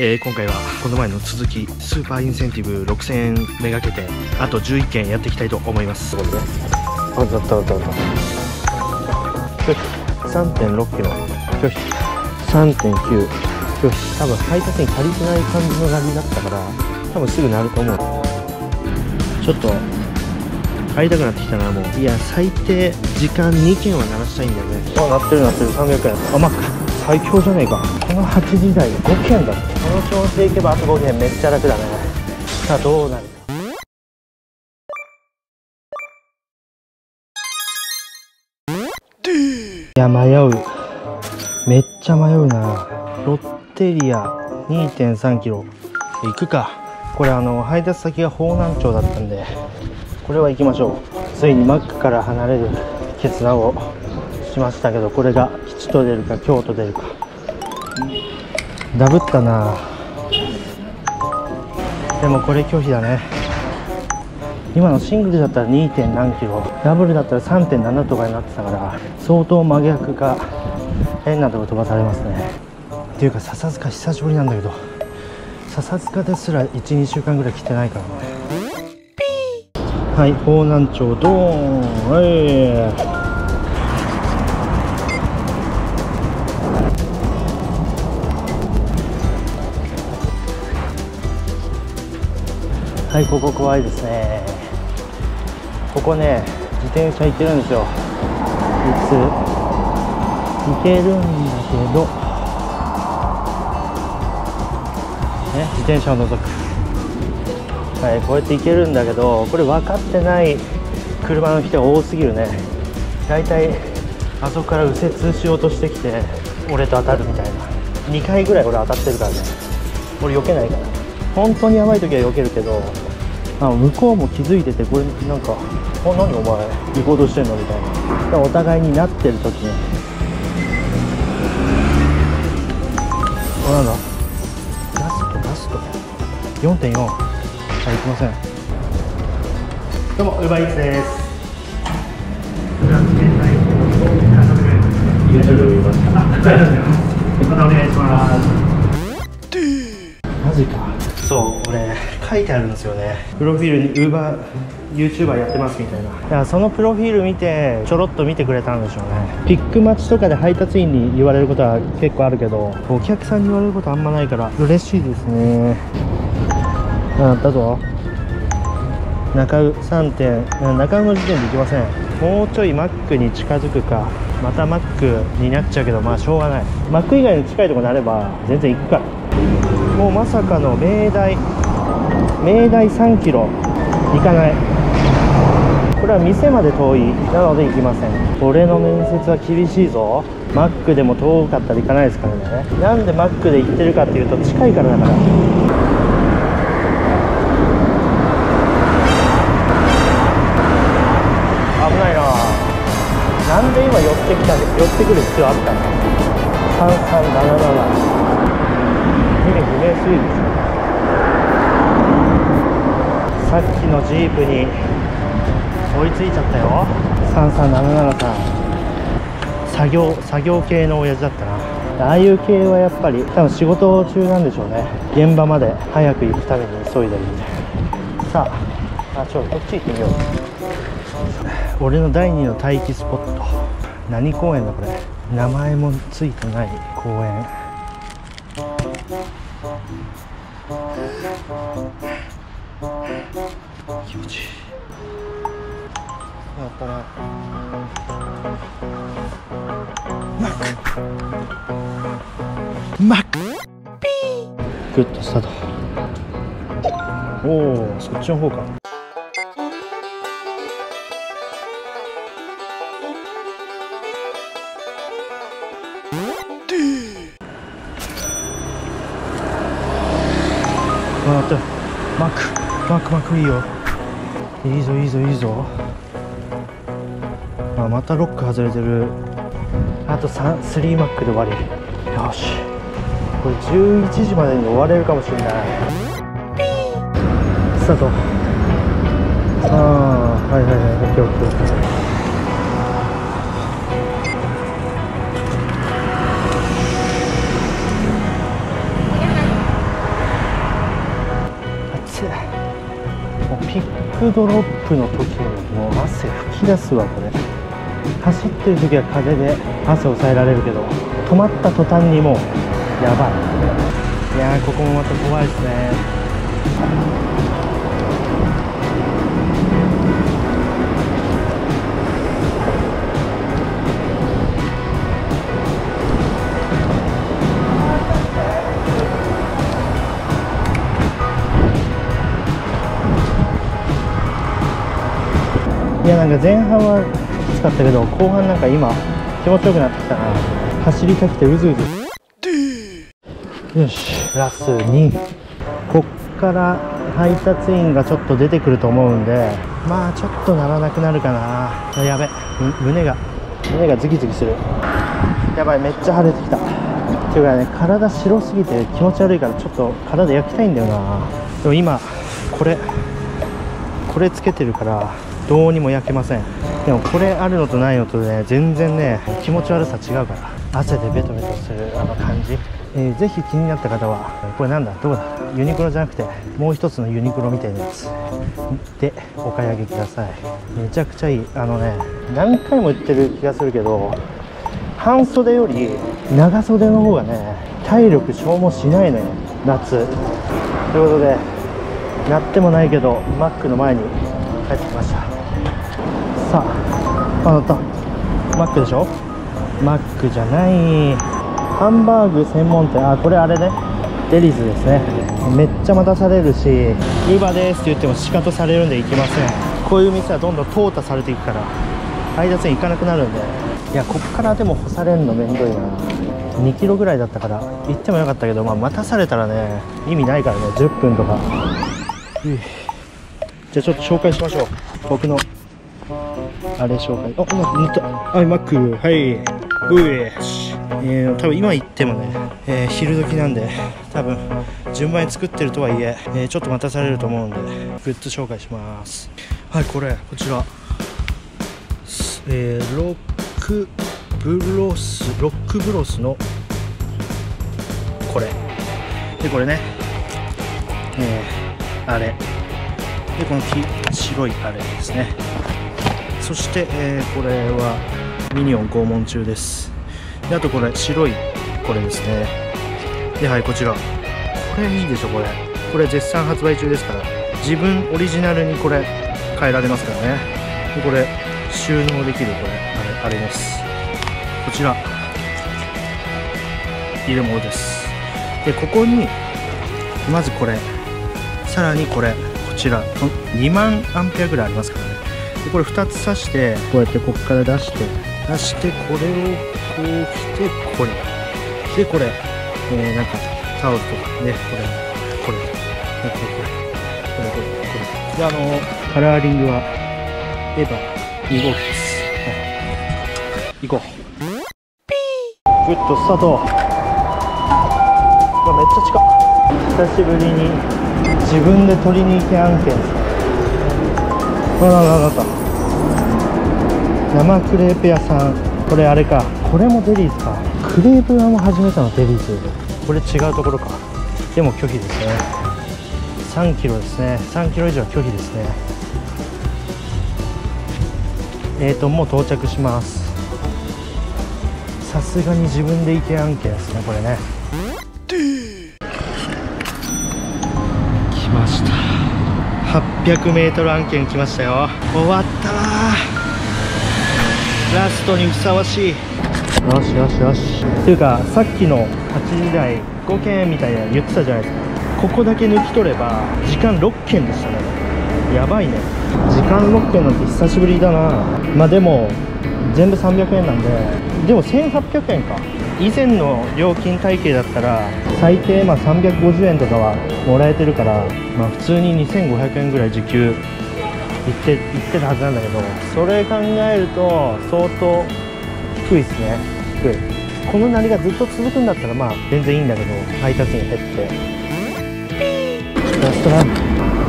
えー今回はこの前の続きスーパーインセンティブ6000円めがけてあと11件やっていきたいと思います。これね。あったあったあった。あった3.6キロ。拒否。3.9拒否。多分配達に足りてない感じのラリーだったから多分すぐなると思う。ちょっと帰りたくなってきたなもう。いや最低時間2件は鳴らしたいんだよね。あ鳴ってる鳴ってる。300円。あマック最強じゃねえか。この8時台5件だ。この調子でいけばあと5件めっちゃ楽だね。さあどうなるか。いや迷う。めっちゃ迷うな。ロッテリア2.3キロ。行くか。これあの配達先が方南町だったんでこれは行きましょう。ついにマックから離れる決断をしましたけどこれが吉と出るか京と出るか。ダブったな。でもこれ拒否だね。今のシングルだったら 2. 点何キロ。ダブルだったら3.7とかになってたから相当真逆か変なとこ飛ばされますね。っていうか笹塚久しぶりなんだけど笹塚ですら12週間ぐらい来てないからね。はい方南町ドーン。はいはいここ怖いですね。ここね自転車行ってるんですよ。いつ？行けるんだけど。ね自転車を除く。はいこうやって行けるんだけどこれ分かってない車の人が多すぎるね。だいたいあそこから右折しようとしてきて俺と当たるみたいな。2回ぐらい俺当たってるからね。俺避けないから。本当にやばい時は避けるけどあ向こうも気づいててこれなんか「あ何お前行こうとしてんの?」みたいな。お互いになってる時に。あなんだ。ラストラスト。4.4はい行きません。どうもウーバーイーツです。YouTube 見ましたまたお願いします。マジかそう俺書いてあるんですよね。プロフィールに Uber YouTuber やってますみたいな。だからそのプロフィール見てちょろっと見てくれたんでしょうね。ピック待ちとかで配達員に言われることは結構あるけどお客さんに言われることあんまないから嬉しいですね。あったぞ。中尾3点中尾の時点で行きません。もうちょいマックに近づくかまたマックになっちゃうけどまあしょうがない。マック以外の近いところになれば全然行くからもうまさかの明大明大3キロ行かない。これは店まで遠いなので行きません。俺の面接は厳しいぞ。マックでも遠かったら行かないですからね。なんでマックで行ってるかっていうと近いからだから。危ないな。なんで今寄ってきたんです？寄ってくる必要あったの3377味不明すぎるですさっきのジープに追いついちゃったよ。3377さん。作業作業系の親父だったな。ああいう系はやっぱり多分仕事中なんでしょうね。現場まで早く行くために急いでるんで。さああちょっとこっち行ってみよう。俺の第二の待機スポット。何公園だこれ。名前もついてない公園。気持ちいいやったな。マック。マック。ピー。グッとスタート。おおそっちの方か。マックマックマックいいよ。いいぞいいぞいいぞ。あまたロック外れてる。あと3 3マックで終わりよし。これ11時までに終われるかもしれない。スタート。ああはいはいはい。オもうピックドロップの時にもう汗吹き出すわこれ。走ってる時は風で汗抑えられるけど止まった途端にもうやばい。いやーここもまた怖いですね。いやなんか前半はきつかったけど後半なんか今気持ちよくなってきたな。走りたくてうずうず。よしラス2こっから配達員がちょっと出てくると思うんでまあちょっとならなくなるかな。やべ胸が胸がズキズキする。やばいめっちゃ晴れてきた。っていうかね体白すぎて気持ち悪いからちょっと体焼きたいんだよな。でも今これこれつけてるからどうにも焼けません。でもこれあるのとないのとね全然ね気持ち悪さ違うから汗でベトベトするあの感じ、えー、ぜひ気になった方はこれなんだ？どこだ？ユニクロじゃなくてもう一つのユニクロみたいなやつ。でお買い上げください。めちゃくちゃいい。あのね何回も言ってる気がするけど半袖より長袖の方がね体力消耗しないのよ。夏。ということでなってもないけどマックの前に帰ってきました。さああ乗った。マックでしょ？マックじゃない。ハンバーグ専門店。あこれあれね。デリーズですね。めっちゃ待たされるし。ウーバーですって言っても仕方されるんで行きません。こういう店はどんどん淘汰されていくから。配達に行かなくなるんで。いやこっからでも干されるのめんどいな。2キロぐらいだったから。行ってもよかったけど、まあ、待たされたらね意味ないからね。10分とか。じゃあちょっと紹介しましょう。僕のあれ紹介。あ、今塗った。はい、マック。はい。うえし。えー、多分今言ってもね、えー、昼時なんで、多分順番に作ってるとはいええー、ちょっと待たされると思うんで、グッズ紹介します。はい、これ、こちら。えー、ロックブロス、ロックブロスの、これ。で、これね、えー、あれ。で、この黄白いあれですね。そして、えー、これはミニオン拷問中です。であとこれ白いこれですね。ではいこちら。これいいでしょこれ。これ絶賛発売中ですから。自分オリジナルにこれ変えられますからね。でこれ収納できるこれ。あれあれです。こちら。入れ物です。でここにまずこれ。さらにこれ。こちら。2万アンペアぐらいありますから。これ2つ刺してこうやってこっから出して出してこれをこう来てこれ。でこれ、えー、なんかタオルとかねこれ。これ。これこれ。これこれこれ。であのカラーリングはエヴァ。2号機です、はい、行こう。ピー。グッとスタート。めっちゃ近久しぶりに自分で取りに行け案件。ですあらららら生クレープ屋さん。これあれか。これもデリーズか。クレープ屋も始めたのデリーズこれ違うところか。でも拒否ですね。3キロですね。3キロ以上拒否ですね。えーともう到着します。さすがに自分で行け案件ですねこれね。来ました。800m 案件来ましたよ。終わった。ラストにふさわしい。よしよしよし。っていうかさっきの8時台5件みたいな言ってたじゃないですか。ここだけ抜き取れば時間6件でしたね。やばいね。時間6件なんて久しぶりだな。まあでも全部300円なんで。でも1800円か。以前の料金体系だったら最低まあ350円とかはもらえてるから、まあ、普通に2500円ぐらい時給。いっていってるはずなんだけどそれ考えると相当低いですね。低いこのなりがずっと続くんだったらまあ全然いいんだけど配達員減って。ラストラン。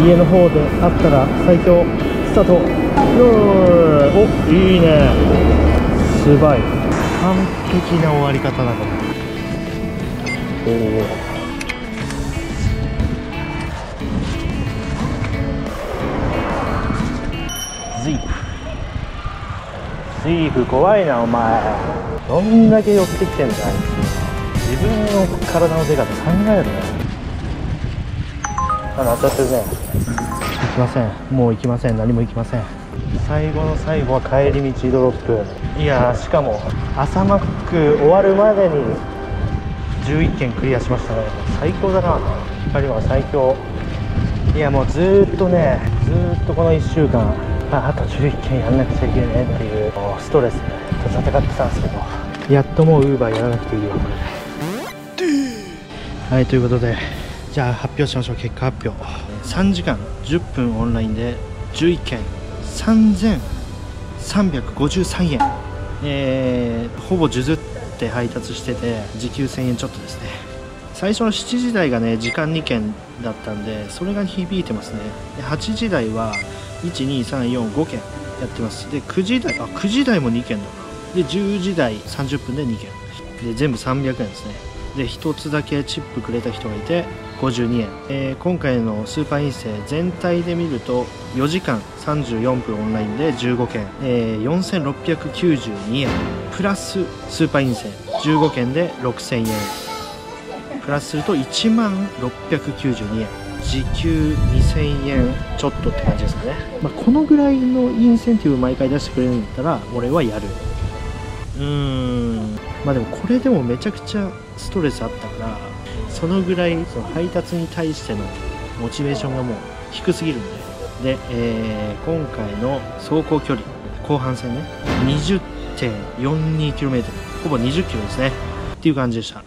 家の方であったら最強スタート。おいいね。すごい。完璧な終わり方だこれおおチーフ怖いなお前。どんだけ寄ってきてんだあいつ。自分の体の出方考えろよ。あの当たってるね。行きません。もう行きません。何も行きません。最後の最後は帰り道ドロップ。いやしかも朝マック終わるまでに11件クリアしましたね。最強だな。光は最強。いやもうずっとねずっとこの1週間ああと11件やんなくちゃいけないっていうストレス。と戦ってたんですけど。やっともうウーバーやらなくていいよこれ。はいということでじゃあ発表しましょう結果発表。3時間10分オンラインで11件3353円。えー、ほぼ数珠って配達してて時給1000円ちょっとですね。最初の7時台がね時間2件だったんでそれが響いてますね。で8時台は12345件やってます。で9時台あ9時台も2件だな。で10時台30分で2件。で全部300円ですね。で1つだけチップくれた人がいて52円、えー、今回のスーパー陰性全体で見ると4時間34分オンラインで15件、えー、4692円。プラススーパー陰性15件で6000円。プラスすると1万692円。時給2000円ちょっとって感じですかね、まあ、このぐらいのインセンティブ毎回出してくれるんだったら俺はやる。うーん。まあでもこれでもめちゃくちゃストレスあったからそのぐらいその配達に対してのモチベーションがもう低すぎるんで。で、えー、今回の走行距離後半戦ね 20.42km ほぼ 20km ですね。っていう感じでした